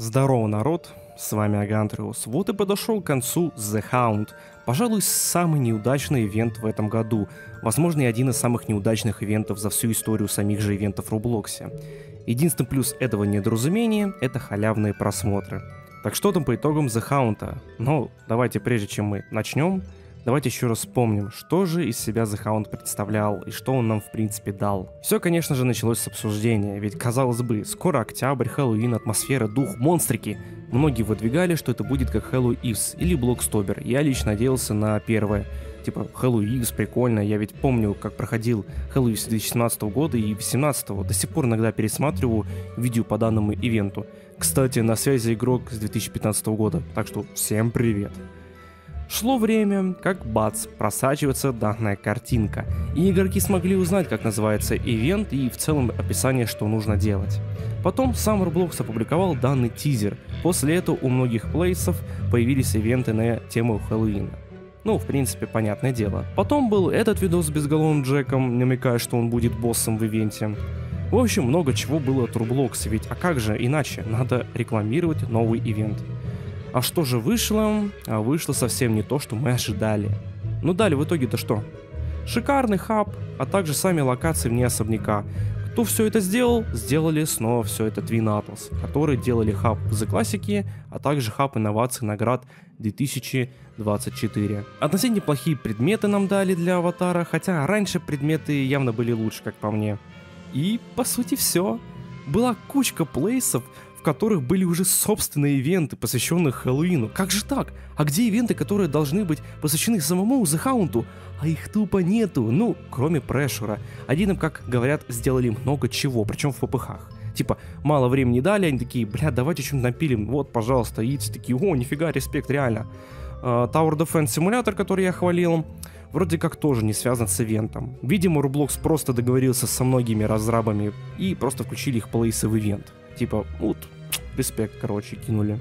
Здорово, народ! С вами Агантриус. Вот и подошел к концу The Hound. Пожалуй, самый неудачный ивент в этом году. Возможно, и один из самых неудачных ивентов за всю историю самих же ивентов в Роблоксе. Единственный плюс этого недоразумения — это халявные просмотры. Так что там по итогам The Hound? Ну, давайте прежде чем мы начнем, Давайте еще раз вспомним, что же из себя The Hound представлял и что он нам в принципе дал. Все, конечно же, началось с обсуждения, ведь казалось бы, скоро октябрь, Хэллоуин, атмосфера, дух, монстрики. Многие выдвигали, что это будет как Hello Eves или Blocksтобер. Я лично надеялся на первое. Типа, Hello Eves, прикольно, я ведь помню, как проходил Hello Eves 2017 года и 2018, до сих пор иногда пересматриваю видео по данному ивенту. Кстати, на связи игрок с 2015 года, так что всем привет. Шло время, как бац, просачивается данная картинка, и игроки смогли узнать, как называется ивент и в целом описание, что нужно делать. Потом сам Roblox опубликовал данный тизер, после этого у многих плейсов появились ивенты на тему Хэллоуина. Ну, в принципе, понятное дело. Потом был этот видос с безголовым Джеком, намекая, что он будет боссом в ивенте. В общем, много чего было от Roblox, ведь а как же иначе, надо рекламировать новый ивент. А что же вышло? А вышло совсем не то, что мы ожидали. Ну дали в итоге-то что? Шикарный хаб, а также сами локации вне особняка. Кто все это сделал? Сделали снова все это Twin Atlas, которые делали хаб The Classic, а также хаб инноваций наград 2024. Относительно неплохие предметы нам дали для аватара, хотя раньше предметы явно были лучше, как по мне. И по сути все. Была кучка плейсов, в которых были уже собственные ивенты, посвященные Хэллоуину. Как же так? А где ивенты, которые должны быть посвящены самому The А их тупо нету, ну, кроме прешера. Один им, как говорят, сделали много чего, причем в ППХ. Типа, мало времени дали, они такие, бля, давайте что-нибудь напилим, вот, пожалуйста, и такие, о, нифига, респект, реально. Uh, Tower Defense Simulator, который я хвалил, вроде как тоже не связан с ивентом. Видимо, Roblox просто договорился со многими разрабами и просто включили их плейсы в ивент. Типа, вот, респект, короче, кинули.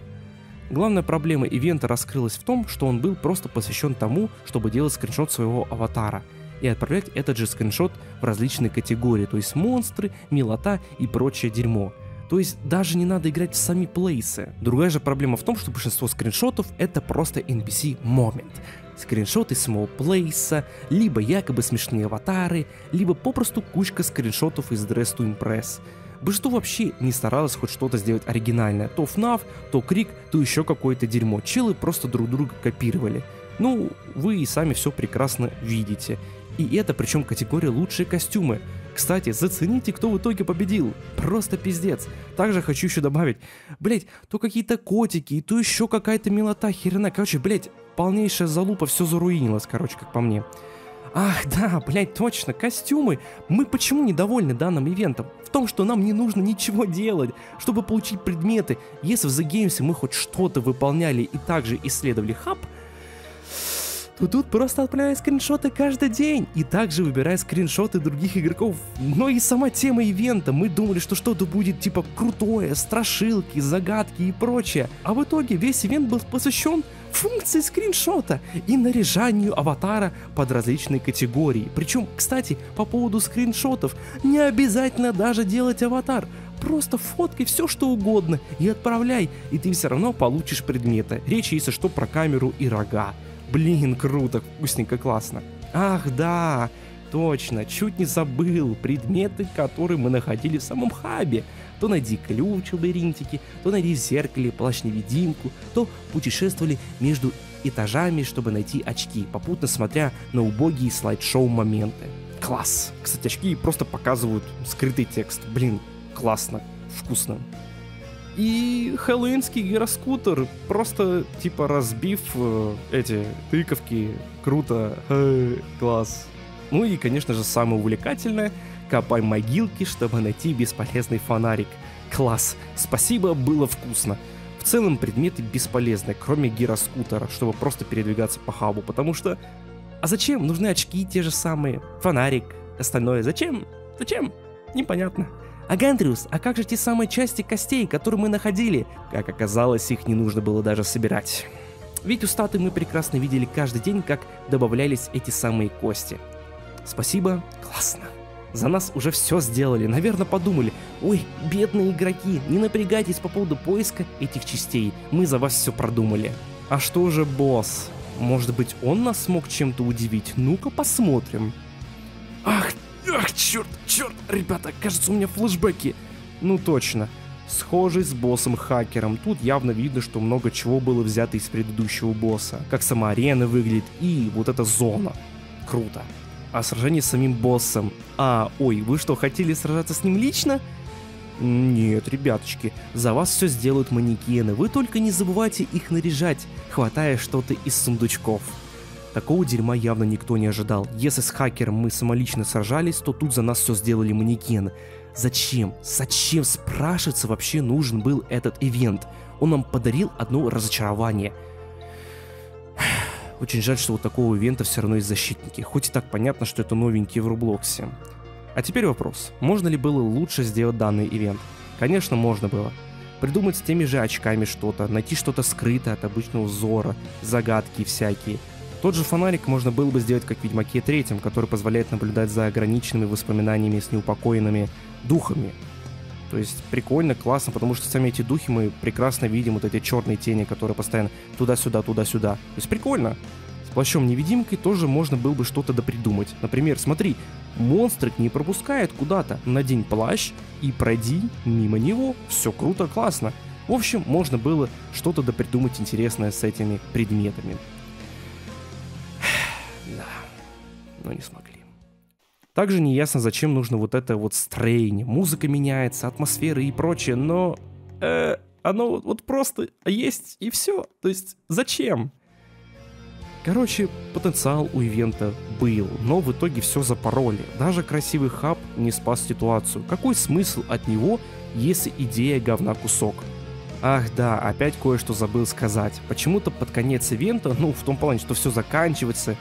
Главная проблема ивента раскрылась в том, что он был просто посвящен тому, чтобы делать скриншот своего аватара и отправлять этот же скриншот в различные категории, то есть монстры, милота и прочее дерьмо. То есть даже не надо играть в сами плейсы. Другая же проблема в том, что большинство скриншотов это просто NPC момент. Скриншоты самого плейса, либо якобы смешные аватары, либо попросту кучка скриншотов из Dress to Impress. Большинство вообще не старалось хоть что-то сделать оригинальное. То FNAF, то Крик, то еще какое-то дерьмо. Челы просто друг друга копировали. Ну, вы и сами все прекрасно видите. И это причем категория лучшие костюмы. Кстати, зацените, кто в итоге победил. Просто пиздец. Также хочу еще добавить, блять, то какие-то котики, то еще какая-то милота херена. Короче, блять, полнейшая залупа, все заруинилось, короче, как по мне. Ах, да, блять, точно, костюмы. Мы почему недовольны данным ивентом? В том, что нам не нужно ничего делать, чтобы получить предметы. Если в The Games мы хоть что-то выполняли и также исследовали хаб, то тут просто отправляй скриншоты каждый день и также выбирай скриншоты других игроков. Но и сама тема ивента, мы думали, что что-то будет типа крутое, страшилки, загадки и прочее. А в итоге весь ивент был посвящен функции скриншота и наряжанию аватара под различные категории. Причем, кстати, по поводу скриншотов, не обязательно даже делать аватар. Просто фоткай все что угодно и отправляй, и ты все равно получишь предметы. Речь, если что, про камеру и рога. Блин, круто, вкусненько, классно. Ах, да, точно, чуть не забыл предметы, которые мы находили в самом хабе. То найди ключ в лабиринтике, то найди зеркале плащ-невидимку, то путешествовали между этажами, чтобы найти очки, попутно смотря на убогие слайд-шоу моменты. Класс! Кстати, очки просто показывают скрытый текст. Блин, классно, вкусно. И хэллоуинский гироскутер, просто типа разбив э, эти тыковки, круто, э, класс. Ну и, конечно же, самое увлекательное — Копай могилки, чтобы найти бесполезный фонарик. Класс, спасибо, было вкусно. В целом предметы бесполезны, кроме гироскутера, чтобы просто передвигаться по хабу, потому что... А зачем? Нужны очки те же самые, фонарик, остальное. Зачем? Зачем? Непонятно. А Гандриус, а как же те самые части костей, которые мы находили? Как оказалось, их не нужно было даже собирать. Ведь у статы мы прекрасно видели каждый день, как добавлялись эти самые кости. Спасибо, классно. За нас уже все сделали, наверное, подумали, ой, бедные игроки, не напрягайтесь по поводу поиска этих частей, мы за вас все продумали. А что же босс? Может быть, он нас смог чем-то удивить? Ну-ка посмотрим. Ах, ах, черт, черт, ребята, кажется, у меня флешбеки. Ну точно, схожий с боссом-хакером. Тут явно видно, что много чего было взято из предыдущего босса. Как сама арена выглядит и вот эта зона. Круто. А сражение с самим боссом. А, ой, вы что, хотели сражаться с ним лично? Нет, ребяточки, за вас все сделают манекены, вы только не забывайте их наряжать, хватая что-то из сундучков. Такого дерьма явно никто не ожидал. Если с хакером мы самолично сражались, то тут за нас все сделали манекены. Зачем? Зачем, спрашиваться, вообще нужен был этот ивент? Он нам подарил одно разочарование. Очень жаль, что вот такого ивента все равно есть защитники. Хоть и так понятно, что это новенькие в Рублоксе. А теперь вопрос. Можно ли было лучше сделать данный ивент? Конечно, можно было. Придумать с теми же очками что-то, найти что-то скрытое от обычного взора, загадки всякие. Тот же фонарик можно было бы сделать как в Ведьмаке третьем, который позволяет наблюдать за ограниченными воспоминаниями с неупокоенными духами. То есть прикольно, классно, потому что сами эти духи мы прекрасно видим, вот эти черные тени, которые постоянно туда-сюда, туда-сюда. То есть прикольно. С плащом-невидимкой тоже можно было бы что-то допридумать. Например, смотри, монстрик не пропускает куда-то. Надень плащ и пройди мимо него. Все круто, классно. В общем, можно было что-то допридумать интересное с этими предметами. Да, но не смогли. Также не ясно, зачем нужно вот это вот строение. Музыка меняется, атмосфера и прочее, но э, оно вот просто есть и все. То есть зачем? Короче, потенциал у ивента был, но в итоге все запороли. Даже красивый хаб не спас ситуацию. Какой смысл от него, если идея говна кусок? Ах да, опять кое-что забыл сказать. Почему-то под конец ивента, ну в том плане, что все заканчивается,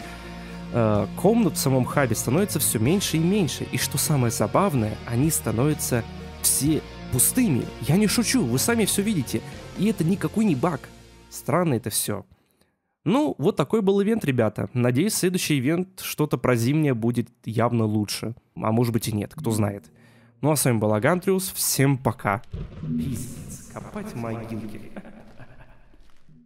э, комнат в самом хабе становится все меньше и меньше. И что самое забавное, они становятся все пустыми. Я не шучу, вы сами все видите. И это никакой не баг. Странно это все. Ну, вот такой был ивент, ребята. Надеюсь, следующий ивент что-то про зимнее будет явно лучше. А может быть и нет, кто знает. Ну а с вами был Агантриус, всем пока. Пиздец, копать могилки.